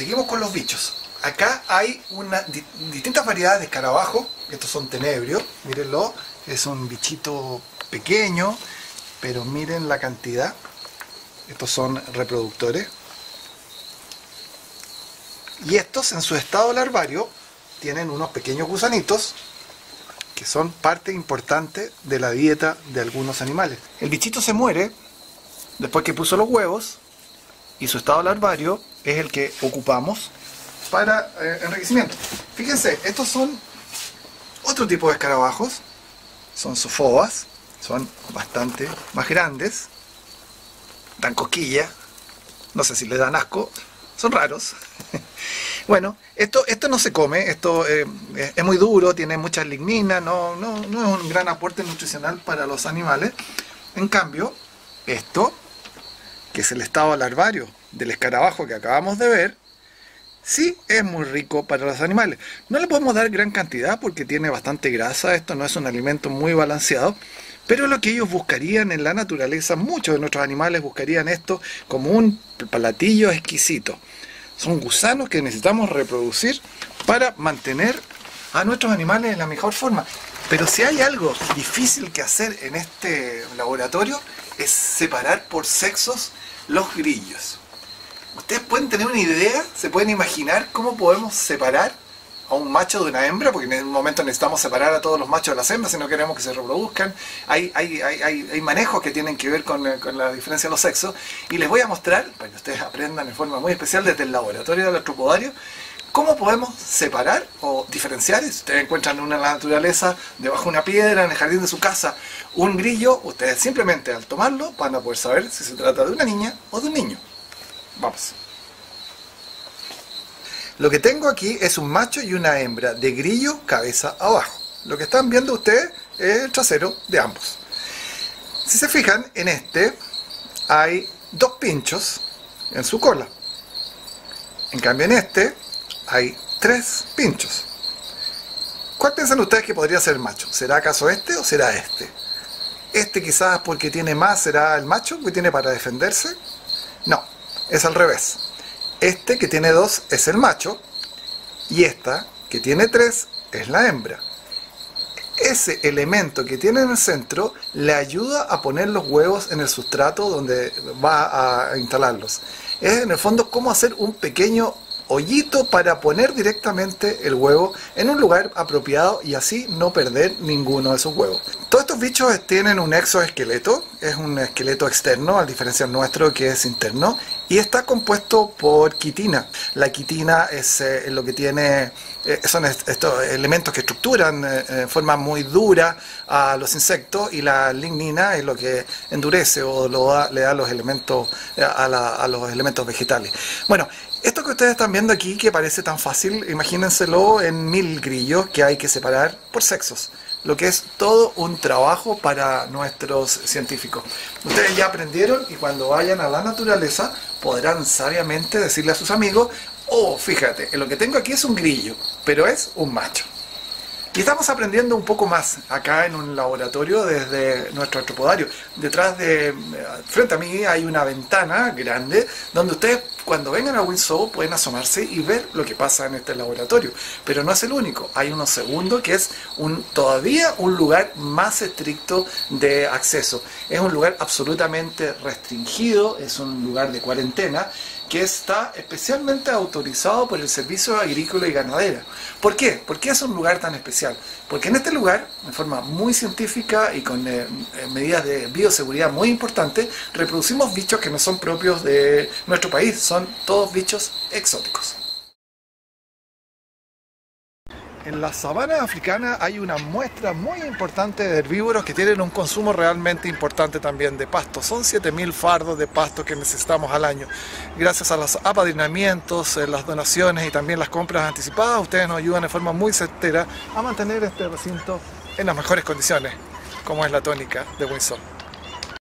seguimos con los bichos. Acá hay una, distintas variedades de escarabajo. Estos son tenebrios, mírenlo. Es un bichito pequeño, pero miren la cantidad. Estos son reproductores. Y estos en su estado larvario tienen unos pequeños gusanitos que son parte importante de la dieta de algunos animales. El bichito se muere después que puso los huevos y su estado larvario es el que ocupamos para eh, enriquecimiento. Fíjense, estos son otro tipo de escarabajos, son sofobas, son bastante más grandes, dan coquilla, no sé si le dan asco, son raros. bueno, esto, esto no se come, esto eh, es muy duro, tiene mucha lignina, no, no, no es un gran aporte nutricional para los animales. En cambio, esto, que es el estado larvario del escarabajo que acabamos de ver, sí es muy rico para los animales. No le podemos dar gran cantidad porque tiene bastante grasa, esto no es un alimento muy balanceado, pero lo que ellos buscarían en la naturaleza, muchos de nuestros animales buscarían esto como un platillo exquisito. Son gusanos que necesitamos reproducir para mantener a nuestros animales en la mejor forma. Pero si hay algo difícil que hacer en este laboratorio es separar por sexos los grillos. Ustedes pueden tener una idea, se pueden imaginar cómo podemos separar a un macho de una hembra, porque en un momento necesitamos separar a todos los machos de las hembras si no queremos que se reproduzcan. Hay, hay, hay, hay manejos que tienen que ver con, con, la diferencia de los sexos. Y les voy a mostrar, para que ustedes aprendan de forma muy especial desde el laboratorio del astropodario, cómo podemos separar o diferenciar. Si ustedes encuentran en la naturaleza, debajo de una piedra, en el jardín de su casa, un grillo, ustedes simplemente al tomarlo van a poder saber si se trata de una niña o de un niño. Vamos. Lo que tengo aquí es un macho y una hembra de grillo cabeza abajo. Lo que están viendo ustedes es el trasero de ambos. Si se fijan, en este hay dos pinchos en su cola. En cambio en este hay tres pinchos. ¿Cuál piensan ustedes que podría ser macho? ¿Será acaso este o será este? Este quizás porque tiene más será el macho que tiene para defenderse. No, es al revés. Este que tiene dos es el macho y esta que tiene tres es la hembra. Ese elemento que tiene en el centro le ayuda a poner los huevos en el sustrato donde va a instalarlos. Es en el fondo como hacer un pequeño hoyito para poner directamente el huevo en un lugar apropiado y así no perder ninguno de esos huevos. Todos estos bichos tienen un exoesqueleto, es un esqueleto externo, a diferencia nuestro que es interno, y está compuesto por quitina. La quitina es eh, lo que tiene, eh, son estos elementos que estructuran eh, en forma muy dura a los insectos y la lignina es lo que endurece o le da los elementos a, a los elementos vegetales. Bueno, esto que ustedes están viendo aquí, que parece tan fácil, imagínenselo en mil grillos que hay que separar por sexos, lo que es todo un trabajo para nuestros científicos. Ustedes ya aprendieron y cuando vayan a la naturaleza podrán sabiamente decirle a sus amigos, oh, fíjate, lo que tengo aquí es un grillo, pero es un macho. Y estamos aprendiendo un poco más acá en un laboratorio desde nuestro antropodario. Detrás de, frente a mí hay una ventana grande donde ustedes cuando vengan a Winslow pueden asomarse y ver lo que pasa en este laboratorio. Pero no es el único, hay uno segundo que es un, todavía un lugar más estricto de acceso. Es un lugar absolutamente restringido, es un lugar de cuarentena que está especialmente autorizado por el Servicio Agrícola y Ganadero. ¿Por qué? ¿Por qué es un lugar tan especial? Porque en este lugar, de forma muy científica y con eh, eh, medidas de bioseguridad muy importantes, reproducimos bichos que no son propios de nuestro país, son todos bichos exóticos. En la sabana africana hay una muestra muy importante de herbívoros que tienen un consumo realmente importante también de pasto. Son 7.000 fardos de pasto que necesitamos al año. Gracias a los apadrinamientos, eh, las donaciones y también las compras anticipadas, ustedes nos ayudan de forma muy certera a mantener este recinto en las mejores condiciones, como es la tónica de Windsor.